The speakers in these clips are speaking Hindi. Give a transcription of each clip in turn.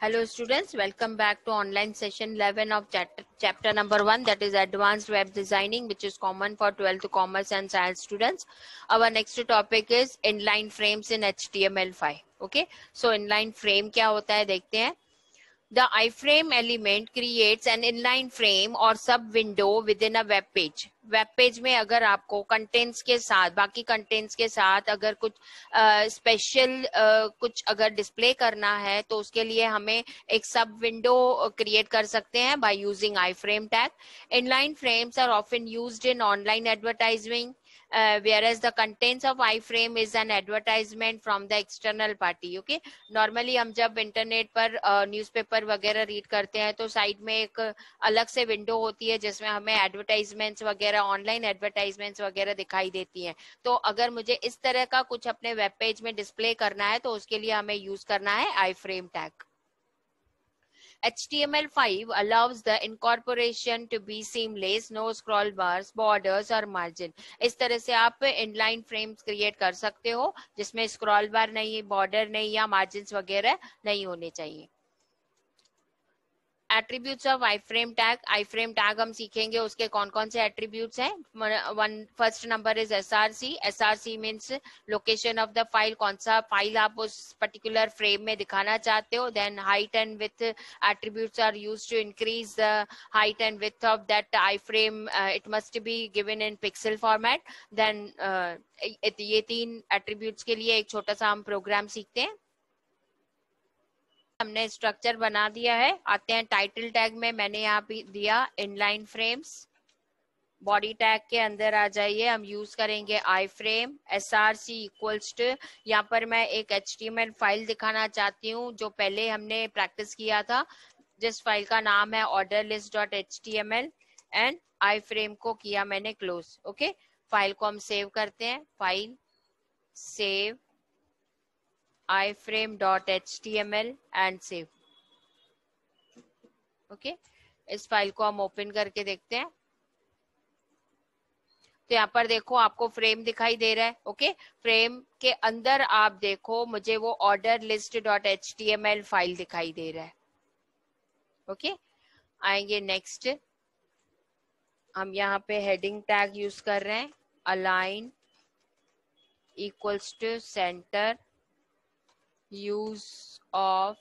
Hello students, welcome back to online session 11 of chapter, chapter number 1 that is advanced web designing which is common for 12th commerce and science students. Our next topic is inline frames in HTML5. Okay, so inline frame क्या होता है देखते हैं The iframe element creates an inline frame or sub window within a web page. Web page में अगर आपको कंटेंट्स के साथ बाकी कंटेंट्स के साथ अगर कुछ स्पेशल uh, uh, कुछ अगर डिस्प्ले करना है तो उसके लिए हमें एक सब विंडो क्रिएट कर सकते हैं using iframe tag inline frames are often used in online advertising uh, whereas the contents of iframe is an advertisement from the external party okay? Normally हम जब इंटरनेट पर न्यूज़पेपर uh, वगैरह रीड करते हैं तो साइड में एक अलग से विंडो होती है जिसमें हमें एडवर्टाइजमेंट्स वगैरह ऑनलाइन एडवर्टाइजमेंट्स वगैरह दिखाई देती हैं। तो अगर मुझे इस तरह का कुछ अपने वेब पेज में डिस्प्ले करना है तो उसके लिए हमें यूज़ करना है iframe tag HTML5 allows the incorporation to be seamless, no scroll bars, borders or margin. इस तरह से आप inline frames create कर सकते हो जिसमें scroll bar नहीं, border नहीं या margins वगैरह नहीं होने चाहिए attributes of iframe tag iframe tag हम सीखेंगे, उसके कौन कौन से एट्रीब्यूट्स हैं? One first number is S R C S R C means location of the file कौन सा फ़ाइल आप उस पर्टिकुलर फ्रेम में दिखाना चाहते हो? Then height and width attributes are use to increase the height and width of that iframe it must be given in pixel format then ये तीन एट्रीब्यूट्स के लिए एक छोटा सा हम प्रोग्राम सीखते हैं। हमने स्ट्रक्चर बना दिया है। आते हैं टाइटल टैग में, मैंने यहाँ पे दिया इनलाइन फ्रेम्स बॉडी टैग के अंदर आ जाइए। हम यूज़ करेंगे iframe S R C equals to यहाँ पर मैं एक एचटीएमएल फ़ाइल दिखाना चाहती हूँ, जो पहले हमने प्रैक्टिस किया था। जिस फ़ाइल का नाम है order list dot H T M L and iframe को किया मैंने क्लोज ओके फ़ाइल को हम सेव करते हैं। File save iframe.html and save okay इस फ़ाइल को हम ओपन करके देखते हैं। तो यहाँ पर देखो, आपको फ्रेम दिखाई दे रहा है ओके फ्रेम के अंदर आप देखो, मुझे वो order list dot H T M L file दिखाई दे रहा है। ओके आएँगे नेक्स्ट हम यहाँ पे हेडिंग टैग यूज़ कर रहे हैं। Align equals to centre use of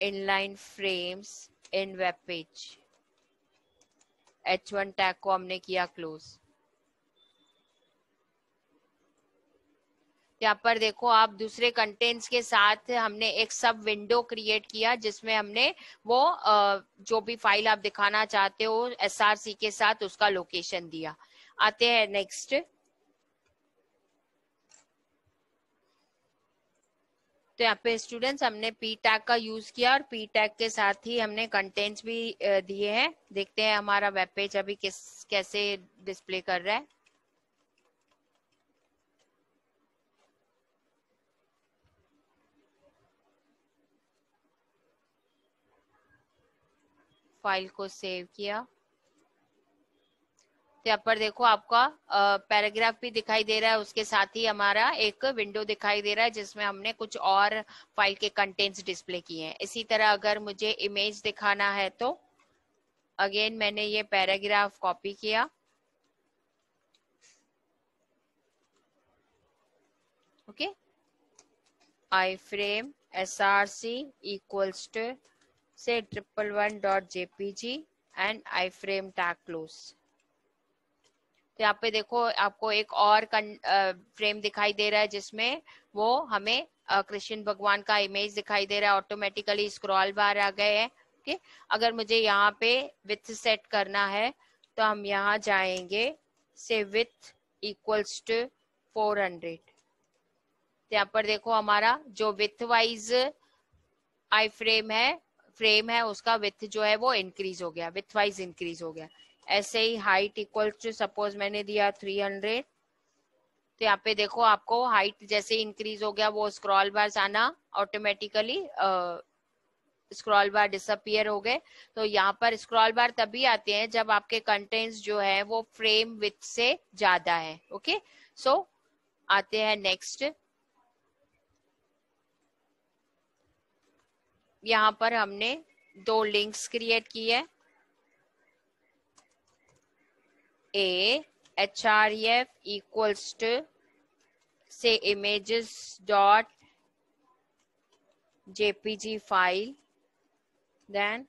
inline frames in web page. H1 tag को हमने किया क्लोज यहाँ पर देखो, आप दूसरे कंटेंट्स के साथ हमने एक सब विंडो क्रिएट किया, जिसमें हमने वो जो भी फ़ाइल आप दिखाना चाहते हो एसआरसी के साथ उसका लोकेशन दिया. आते हैं नेक्स्ट तो यहाँ पे स्टूडेंट्स हमने पी टैग का यूज़ किया और पी टैग के साथ ही हमने कंटेंट्स भी दिए हैं। देखते हैं हमारा वेब पेज अभी किस, कैसे डिस्प्ले कर रहा है। फ़ाइल को सेव किया। यहाँ पर देखो आपका पैराग्राफ भी दिखाई दे रहा है, उसके साथ ही हमारा एक विंडो दिखाई दे रहा है, जिसमें हमने कुछ और फ़ाइल के कंटेंट्स डिस्प्ले किए हैं। इसी तरह अगर मुझे इमेज दिखाना है तो अगेन मैंने ये पैराग्राफ कॉपी किया। Okay iframe S R C equals to से triple one dot JPG and iframe tag close तो यहाँ पे देखो, आपको एक और फ्रेम दिखाई दे रहा है जिसमें वो हमें कृष्ण भगवान का इमेज दिखाई दे रहा है। ऑटोमेटिकली स्क्रॉल बार आ गए हैं ओके अगर मुझे यहाँ पे विथ सेट करना है तो हम यहाँ जाएँगे से width equals to four hundred यहाँ पर देखो हमारा जो विथ वाइज आई फ्रेम है फ्रेम है उसका विथ जो है वो इंक्रीज हो गया विथ वाइज इंक्रीज हो गया। ऐसे ही हाइट इक्वल टू सपोज़ मैंने दिया 300 तो यहाँ पे देखो आपको हाइट जैसे इंक्रीज हो गया वो स्क्रॉल बार आना ऑटोमेटिकली स्क्रॉल बार डिसअपियर हो गए। तो यहाँ पर स्क्रॉल बार तभी आते हैं जब आपके कंटेंट्स जो है वो फ्रेम विथ से ज़्यादा है ओके सो so, आते हैं नेक्स्ट यहाँ पर हमने दो लिंक्स क्रिएट किए A H R F equals to से images dot jpg file, then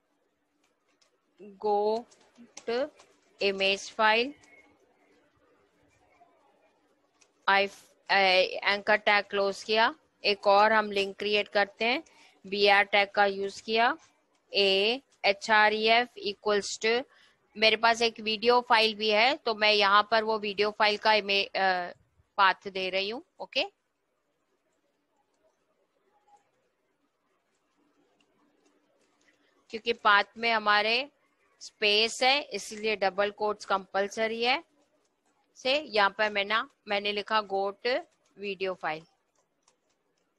go to image file I anchor tag close किया। एक और हम लिंक क्रिएट करते हैं। बी आर टैग का यूज़ किया। A H R F equals to मेरे पास एक वीडियो फ़ाइल भी है तो मैं यहाँ पर वो वीडियो फ़ाइल का पाथ दे रही हूँ ओके क्योंकि पाथ में हमारे स्पेस है, इसलिए डबल कोट्स कंपलसरी है। से यहाँ पर मैंने मैंने लिखा goat video file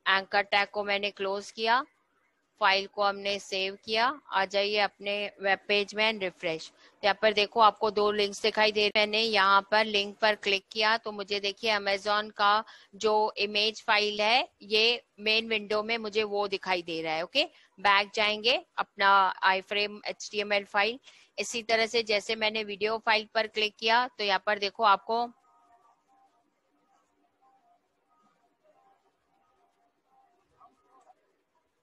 anchor tag को मैंने क्लोज किया। फ़ाइल को हमने सेव किया। आ जाइए अपने वेब पेज में रिफ्रेश तो यहाँ पर देखो, आपको दो लिंक्स दिखाई दे रहे मैंने यहाँ पर लिंक पर क्लिक किया तो मुझे देखिए अमेजोन का जो इमेज फ़ाइल है, ये मेन विंडो में मुझे वो दिखाई दे रहा है ओके बैक जाएँगे अपना आई फ्रेम एच फ़ाइल इसी तरह से जैसे मैंने वीडियो फ़ाइल पर क्लिक किया तो यहाँ पर देखो आपको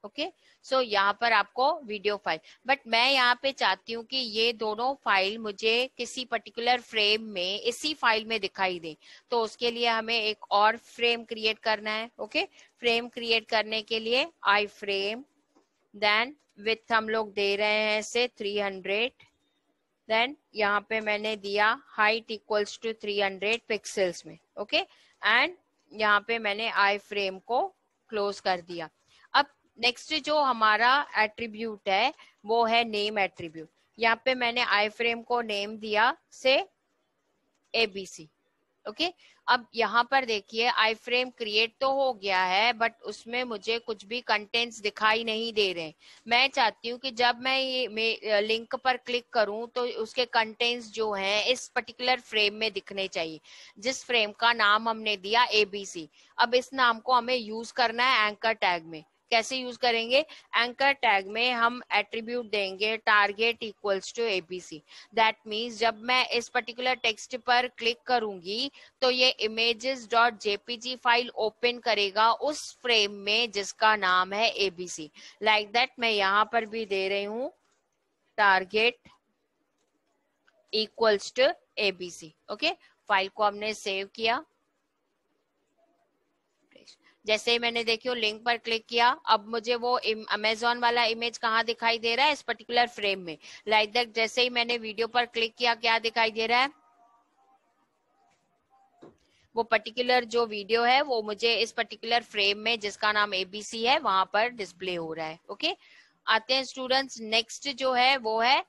ओके okay? सो so, यहाँ पर आपको वीडियो फ़ाइल बट मैं यहाँ पे चाहती हूँ कि ये दोनों फ़ाइल मुझे किसी पर्टिकुलर फ्रेम में इसी फ़ाइल में दिखाई दे. तो उसके लिए हमें एक और फ्रेम क्रिएट करना है ओके फ्रेम क्रिएट करने के लिए आई फ्रेम देन विथ हम लोग दे रहे हैं से 300 देन यहाँ पे मैंने दिया हाइट इक्वल्स टू 300 पिक्सल्स में ओके एंड यहाँ पे मैंने आई फ्रेम को क्लोज कर दिया. नेक्स्ट जो हमारा एट्रीब्यूट है, वो है नेम एट्रीब्यूट यहाँ पे मैंने आई फ्रेम को नेम दिया से एबीसी ओके अब यहाँ पर देखिए आई फ्रेम क्रिएट तो हो गया है बट उसमें मुझे कुछ भी कंटेंट्स दिखाई नहीं दे रहे मैं चाहती हूँ कि जब मैं ये लिंक पर क्लिक करूँ तो उसके कंटेंट्स जो हैं, इस पर्टिकुलर फ्रेम में दिखने चाहिए. जिस फ्रेम का नाम हमने दिया एबीसी अब इस नाम को हमें यूज़ करना है एंकर टैग में. कैसे यूज़ करेंगे? एंकर टैग में हम एट्रीब्यूट देंगे target equals to ABC that means जब मैं इस पर्टिकुलर टेक्स्ट पर क्लिक करूँगी तो ये images dot JPG file open करेगा उस फ्रेम में जिसका नाम है एबीसी लाइक दैट मैं यहाँ पर भी दे रही हूँ target equals to ABC okay file को हमने सेव किया। जैसे ही मैंने देखियो लिंक पर क्लिक किया, अब मुझे वो अमेजोन वाला इमेज कहाँ दिखाई दे रहा है? इस पर्टिकुलर फ्रेम में। लाइक दैट जैसे ही मैंने वीडियो पर क्लिक किया, क्या दिखाई दे रहा है? वो पर्टिकुलर जो वीडियो है, वो मुझे इस पर्टिकुलर फ्रेम में, जिसका नाम एबीसी है, वहाँ पर डिस्प्ले हो रहा है। Okay okay? आते हैं स्टूडेंट्स नेक्स्ट जो है, वो है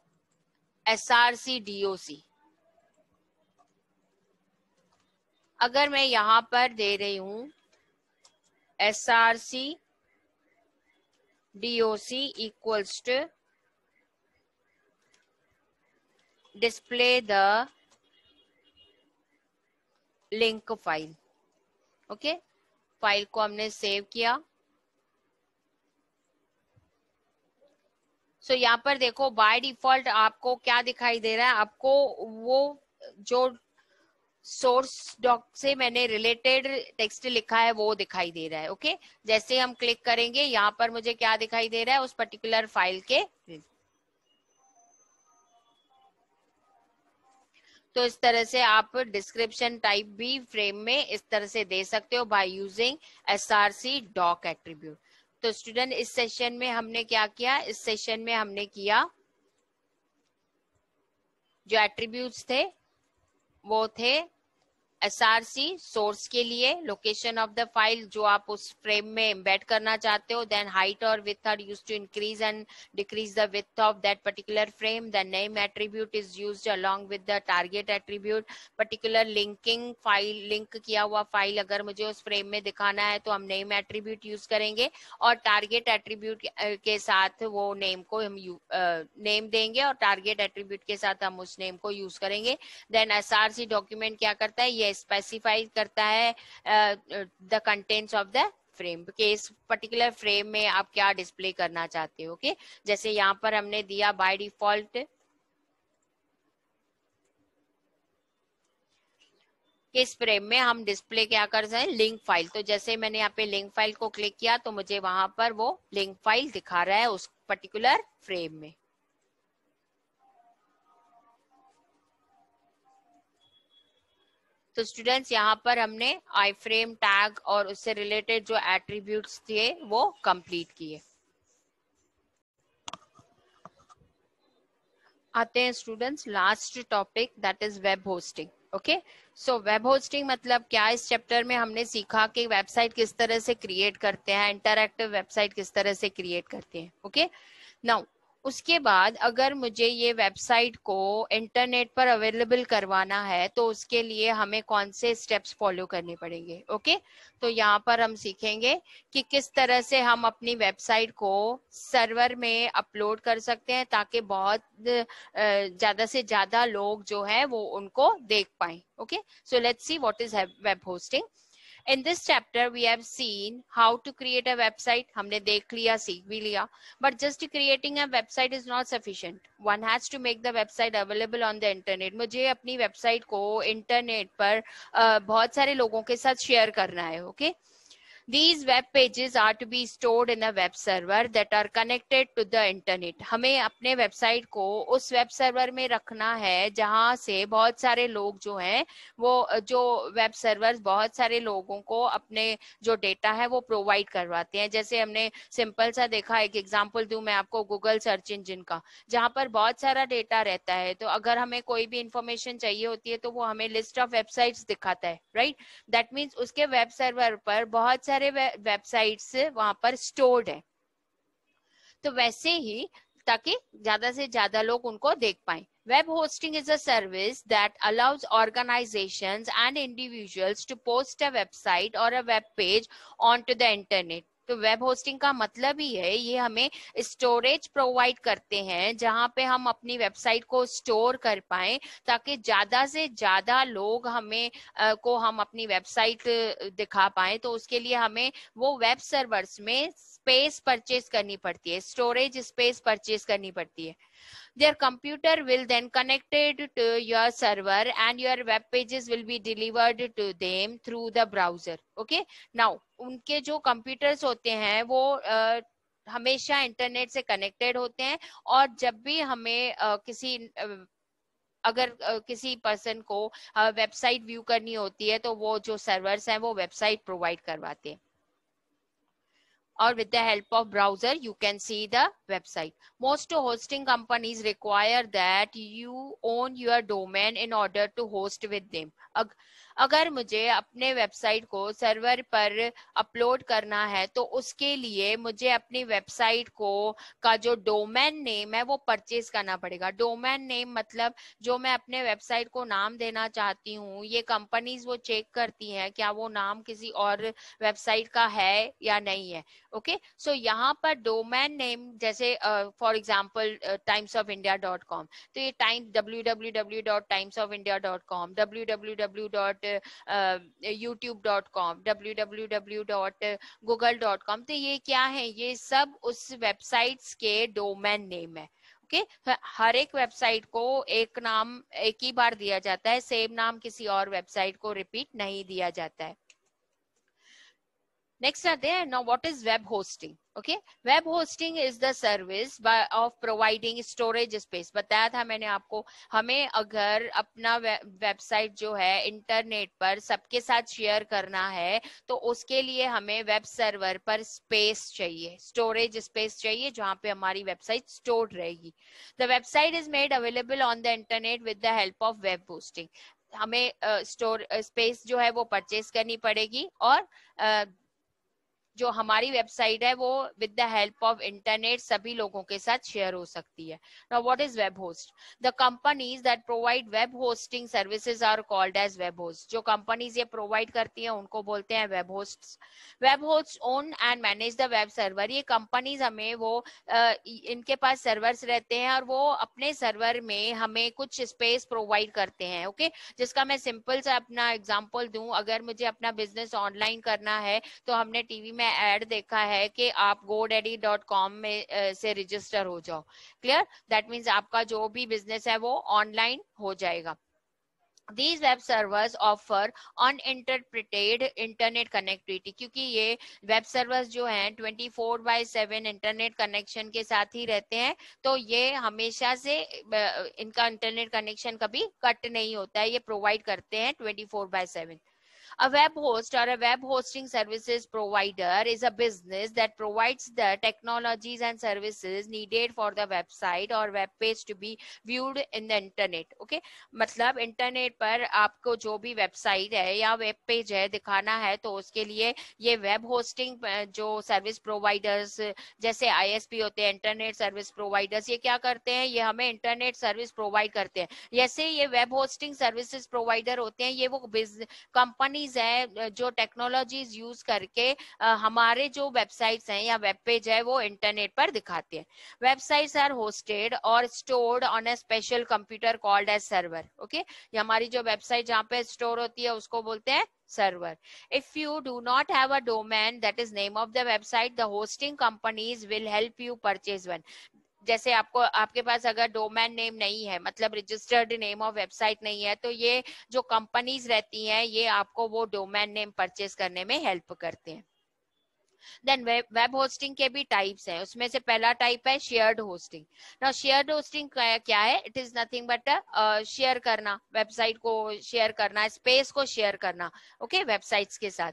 एस आर सी डीओसी अगर मैं यहाँ पर दे रही हूँ SRC DOC equals to display the link file okay file को हमने सेव किया। सो so, यहाँ पर देखो बाय डिफ़ॉल्ट आपको क्या दिखाई दे रहा है? आपको वो जो सोर्स डॉक से मैंने रिलेटेड टेक्स्ट लिखा है, वो दिखाई दे रहा है ओके okay? जैसे हम क्लिक करेंगे, यहाँ पर मुझे क्या दिखाई दे रहा है, उस पर्टिकुलर फ़ाइल के। तो इस तरह से आप डिस्क्रिप्शन टाइप भी फ्रेम में इस तरह से दे सकते हो by using S R C doc attribute तो स्टूडेंट इस सेशन में हमने क्या किया? इस सेशन में हमने किया जो एट्रीब्यूट्स थे, वो थे एसआरसी सोर्स के लिए लोकेशन ऑफ़ द फ़ाइल जो आप उस फ्रेम में एम्बेड करना चाहते हो देन हाइट और width are use to increase and decrease the width of that particular frame the name attribute is use along with the target attribute particular linking file link किया हुआ फ़ाइल अगर मुझे उस फ्रेम में दिखाना है तो हम नेम एट्रीब्यूट यूज़ करेंगे और टारगेट एट्रीब्यूट के साथ वो नेम को हम नेम देंगे और टारगेट एट्रीब्यूट के साथ हम उस नेम को यूज़ करेंगे. देन एस डॉक्यूमेंट क्या करता है? ये स्पेसिफाई करता है the contents of the frame के इस पर्टिकुलर फ्रेम में आप क्या डिस्प्ले करना चाहते हो ओके जैसे यहाँ पर हमने दिया बाय डिफ़ॉल्ट इस फ्रेम में हम डिस्प्ले क्या कर रहे हैं? लिंक फ़ाइल तो जैसे मैंने यहाँ पे लिंक फ़ाइल को क्लिक किया तो मुझे वहाँ पर वो लिंक फ़ाइल दिखा रहा है उस पर्टिकुलर फ्रेम में. तो स्टूडेंट्स यहाँ पर हमने आई फ्रेम टैग और उससे रिलेटेड जो एट्रीब्यूट्स थे, वो कंप्लीट किए। आते हैं students last topic that is web hosting okay so web hosting मतलब क्या? इस चैप्टर में हमने सीखा कि वेबसाइट किस तरह से क्रिएट करते हैं इंटरक्टिव वेबसाइट किस तरह से क्रिएट करते हैं ओके नाउ उसके बाद अगर मुझे ये वेबसाइट को इंटरनेट पर अवेलेबल करवाना है तो उसके लिए हमें कौन से स्टेप्स फॉलो करने पड़ेंगे? ओके? तो यहाँ पर हम सीखेंगे कि किस तरह से हम अपनी वेबसाइट को सर्वर में अपलोड कर सकते हैं, ताकि बहुत ज़्यादा से ज़्यादा लोग जो है वो उनको देख पाए। Okay? So let's see what is web hosting in this chapter we have seen how to create a website हमने देख लिया सीख भी लिया but just creating a website is not sufficient one has to make the website available on the internet मुझे अपनी वेबसाइट को इंटरनेट पर बहुत सारे लोगों के साथ शेयर करना है okay okay? These web pages are to be stored in a web server that are connected to the internet. हमें अपने वेबसाइट को उस वेब सर्वर में रखना है जहाँ से बहुत सारे लोग जो हैं, वो, जो वेब सर्वर बहुत सारे लोगों को अपने जो डेटा है वो प्रोवाइड करवाते हैं। जैसे हमने सिंपल सा देखा, एक एग्जांपल दूँ मैं आपको गूगल सर्च इंजिन का। जहाँ पर बहुत सारा डेटा रहता है तो अगर हमें कोई भी इंफॉर्मेशन चाहिए होती है तो वो हमें लिस्ट ऑफ़ वेबसाइट्स दिखाता है राइट दैट मीन्स उसके वेब सर्वर पर बहुत सारे सारे वेबसाइट्स वहाँ पर स्टोर्ड है। तो वैसे ही, ताकि ज़्यादा से ज़्यादा लोग उनको देख पाए। Web hosting is a service that allows organisation and individuals to post a website और a web page onto the internet तो वेब होस्टिंग का मतलब ही है ये हमें स्टोरेज प्रोवाइड करते हैं जहाँ पे हम अपनी वेबसाइट को स्टोर कर पाए ताकि ज़्यादा से ज़्यादा लोग हमें आ, को हम अपनी वेबसाइट दिखा पाए तो उसके लिए हमें वो वेब सर्वर्स में स्पेस परचेज करनी पड़ती है स्टोरेज स्पेस परचेज करनी पड़ती है। Their computer will then connected to your server and your web pages will be delivered to them through the browser okay now उनके जो कंप्यूटर्स होते हैं वो uh, हमेशा इंटरनेट से कनेक्टेड होते हैं और जब भी हमें uh, किसी uh, अगर किसी पर्सन को वेबसाइट व्यू करनी होती है तो वो जो सर्वर्स हैं वो वेबसाइट प्रोवाइड करवाते हैं or with the help of browser you can see the website. Most hosting companies require that you own your domain in order to host with them अगर मुझे अपने वेबसाइट को सर्वर पर अपलोड करना है तो उसके लिए मुझे अपनी वेबसाइट को का जो डोमेन नेम है वो परचेज करना पड़ेगा डोमेन नेम मतलब जो मैं अपने वेबसाइट को नाम देना चाहती हूँ ये कंपनीज़ वो चेक करती हैं क्या वो नाम किसी और वेबसाइट का है या नहीं है ओके? सो so, यहाँ पर डोमेन नेम जैसे for example Times of India dot com तो ये time W W W dot Times of India dot com W W W dot YouTube dot com W W W dot Google dot com तो ये क्या है ये सब उस वेबसाइट्स के डोमेन नेम है ओके okay? हर एक वेबसाइट को एक नाम, एक ही बार दिया जाता है सेम नाम किसी और वेबसाइट को रिपीट नहीं दिया जाता है Next are there. Now, what is web hosting? Okay, web hosting is the service by of providing storage space. बताया था मैंने आपको हमें अगर अपना वेबसाइट जो है इंटरनेट पर सबके साथ शेयर करना है तो उसके लिए हमें वेब सर्वर पर स्पेस चाहिए स्टोरेज स्पेस चाहिए जहाँ पे हमारी वेबसाइट स्टोर रहेगी the website is made available on the internet with the help of web hosting हमें स्टोर uh, स्पेस uh, जो है वो परचेज करनी पड़ेगी और uh, जो हमारी वेबसाइट है, वो with the help of internet सभी लोगों के साथ शेयर हो सकती है। Now what is web host the companies that provide web hosting services are called as web host जो कंपनीज़ ये प्रोवाइड करती हैं, उनको बोलते हैं web host web host own and manage the web server ये कंपनीज़ हमें वो इनके पास सर्वर्स रहते हैं और वो अपने सर्वर में हमें कुछ स्पेस प्रोवाइड करते हैं ओके okay? जिसका मैं सिंपल सा अपना एग्ज़ाम्पल दू। अगर मुझे अपना बिज़नेस ऑनलाइन करना है तो हमने टीवी में एड देखा है कि आप गोडेडी डॉट कॉम में से रजिस्टर हो जाओ। क्लियर दैट मीन्स आपका जो भी बिज़नेस है वो ऑनलाइन हो जाएगा। These web servers offer uninterpreted internet connectivity क्योंकि ये वेब सर्वर्स जो हैं 24 four by seven internet connection के साथ ही रहते हैं तो ये हमेशा से इनका इंटरनेट कनेक्शन कभी कट नहीं होता है। ये प्रोवाइड करते हैं 24 four by seven A web host or a web hosting services provider is a business that provides the technologies and services needed for the website or web page to be viewed in the internet. Okay, मतलब इंटरनेट पर आपको जो भी वेबसाइट है या वेब पेज है दिखाना है तो उसके लिए ये वेब होस्टिंग जो सर्विस प्रोवाइडर्स जैसे आईएसपी होते हैं इंटरनेट सर्विस प्रोवाइडर्स ये क्या करते हैं ये हमें इंटरनेट सर्विस प्रोवाइड करते हैं जैसे ये वेब होस्टिंग सर्विसेज़ प्रोवाइडर होते हैं ये वो कंपनी कंपनीज़ है जो टेक्नोलॉजीज़ यूज़ करके हमारे जो वेबसाइट्स हैं या वेब पेज है वो इंटरनेट पर दिखाते हैं वेबसाइट्स आर होस्टेड और stored on a special computer called as server okay हमारी जो वेबसाइट जहाँ पे स्टोर होती है उसको बोलते हैं server. If you do not have a domain that is name of the website, the hosting companies will help you purchase one. जैसे आपको आपके पास अगर डोमेन नेम नहीं है मतलब रजिस्टर्ड नेम ऑफ़ वेबसाइट नहीं है तो ये जो कंपनीज़ रहती हैं ये आपको वो डोमेन नेम परचेज करने में हेल्प करते हैं। देन वेब होस्टिंग के भी टाइप्स हैं। उसमें से पहला टाइप है शेयर्ड होस्टिंग ना शेयर्ड होस्टिंग क्या है? It is nothing but share करना। वेबसाइट को शेयर करना स्पेस को शेयर करना। ओके okay, वेबसाइट्स के साथ।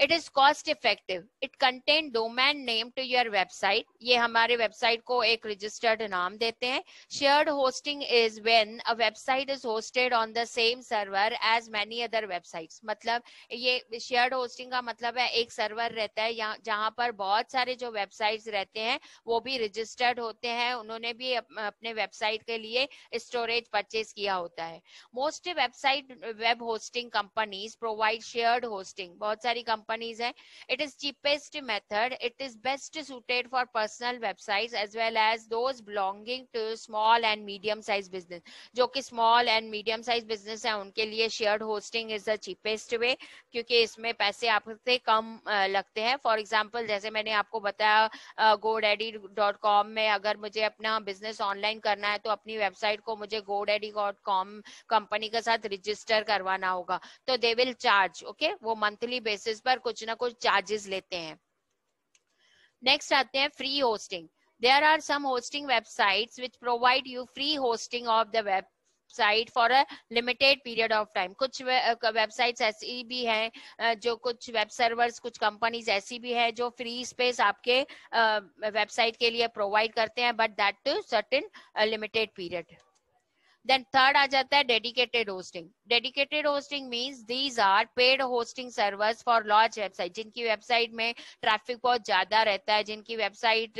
It is cost effective it contain domain name to your website ये हमारे वेबसाइट को एक रजिस्टर्ड नाम देते हैं। Shared hosting is when a website is hosted on the same server as many other websites मतलब ये शेयर्ड होस्टिंग का मतलब है एक सर्वर रहता है जहाँ पर बहुत सारे जो वेबसाइट्स रहते हैं, वो भी रजिस्टर्ड होते हैं। उन्होंने भी अपने वेबसाइट के लिए स्टोरेज परचेज किया होता है। Most website web hosting companies provide shared hosting बहुत सारी company companies hai. It is cheapest method. It is best suited for personal websites as well as those belonging to small and medium sized business. जो कि small and medium sized business है उनके लिए shared hosting is the cheapest way क्योंकि इसमें पैसे आपसे कम लगते हैं फॉर एग्ज़ाम्पल जैसे मैंने आपको बताया गोडेडी डॉट कॉम में अगर मुझे अपना बिज़नेस ऑनलाइन करना है तो अपनी वेबसाइट को मुझे गोडेडी डॉट कॉम कंपनी के साथ रजिस्टर करवाना होगा तो दे विल चार्ज ओके वो कुछ ना कुछ चार्जेस लेते हैं। नेक्स्ट आते हैं free hosting there are some hosting websites which provide you free hosting of the web site for a limited period of time कुछ वेबसाइट्स ऐसी भी हैं जो कुछ वेब सर्वर्स कुछ कंपनीज़ ऐसी भी है जो फ्री स्पेस आपके वेबसाइट के लिए प्रोवाइड करते हैं but that to certain limited period then third आ जाता है dedicated hosting dedicated hosting means these are paid hosting servers for large website जिनकी वेबसाइट में ट्रैफ़िक बहुत ज़्यादा रहता है, जिनकी वेबसाइट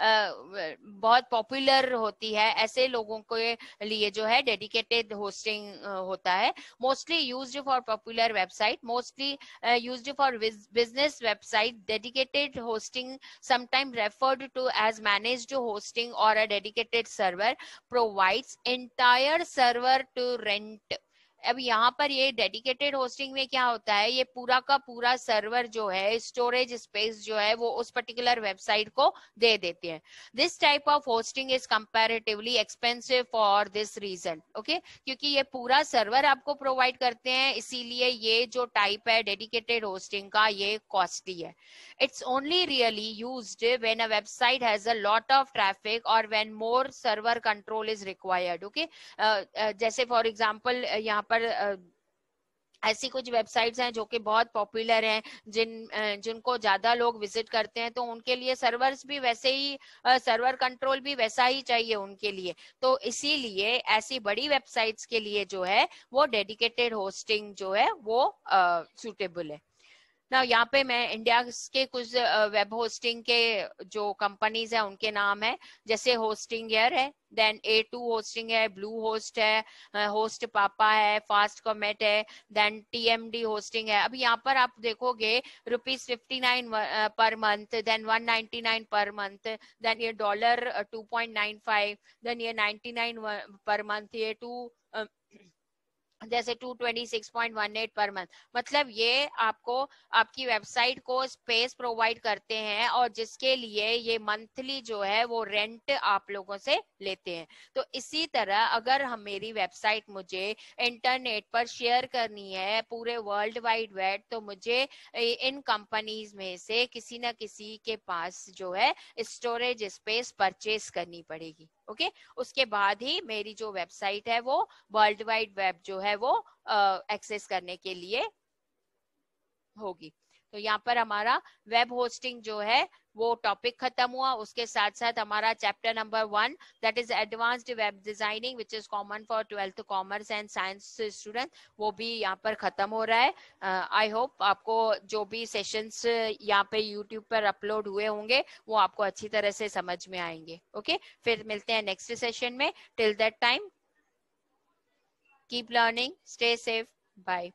बहुत पॉपुलर होती है, ऐसे लोगों के लिए जो है डेडिकेटेड होस्टिंग होता है। Mostly use for popular website mostly use for business website dedicated hosting sometime referred to as managed hosting और a dedicated server provides entire entire server to rent अब यहाँ पर ये डेडिकेटेड होस्टिंग में क्या होता है? ये पूरा का पूरा सर्वर जो है स्टोरेज स्पेस जो है, वो उस पर्टिकुलर वेबसाइट को दे देते हैं। This type of hosting is comparatively expensive for this reason okay क्योंकि ये पूरा सर्वर आपको प्रोवाइड करते हैं, इसीलिए ये जो टाइप है डेडिकेटेड होस्टिंग का, ये कॉस्टली है। It's only really use when a website has a lot of traffic और when more server control is required okay जैसे फॉर एग्ज़ाम्पल यहाँ पर ऐसी कुछ वेबसाइट्स हैं जो कि बहुत पॉपुलर हैं, जिन जिनको ज़्यादा लोग विज़िट करते हैं तो उनके लिए सर्वर्स भी वैसे ही सर्वर कंट्रोल भी वैसा ही चाहिए उनके लिए। तो इसीलिए ऐसी बड़ी वेबसाइट्स के लिए जो है, वो डेडिकेटेड होस्टिंग जो है, वो सुटेबल है। ना, यहाँ पे मैं इंडिया के कुछ वेब होस्टिंग के जो कंपनीज़ है, उनके नाम है। जैसे होस्टिंग एयर है देन ए टू होस्टिंग है ब्लू होस्ट है होस्ट पापा है फास्ट कॉमेट है देन टीएमडी होस्टिंग है। अब यहाँ पर आप देखोगे rupees fifty nine per month then one ninety nine per month then ये dollar two point nine five then ये नाइनटी नाइन पर मंथ ये टू जैसे 226.18 पर मंथ मतलब ये आपको, आपकी वेबसाइट को स्पेस प्रोवाइड करते हैं और जिसके लिए ये मंथली जो है वो रेंट आप लोगों से लेते हैं। तो इसी तरह अगर हम मेरी वेबसाइट मुझे इंटरनेट पर शेयर करनी है पूरे वर्ल्ड वाइड वेब तो मुझे इन कंपनीज़ में से किसी ना किसी के पास जो है स्टोरेज स्पेस परचेज करनी पड़ेगी। ओके? उसके बाद ही मेरी जो वेबसाइट है वो वर्ल्ड वाइड वेब जो है वो एक्सेस करने के लिए होगी। तो यहाँ पर हमारा वेब होस्टिंग जो है वो टॉपिक खत्म हुआ। उसके साथ साथ हमारा chapter number one that is advanced web designing which is common for twelfth commerce and science student वो भी यहाँ पर खत्म हो रहा है। आई होप आपको जो भी सेशंस यहाँ पे यूट्यूब पर अपलोड हुए होंगे, वो आपको अच्छी तरह से समझ में आएँगे। Okay okay? फिर मिलते हैं नेक्स्ट सेशन में। Till that time keep learning stay safe bye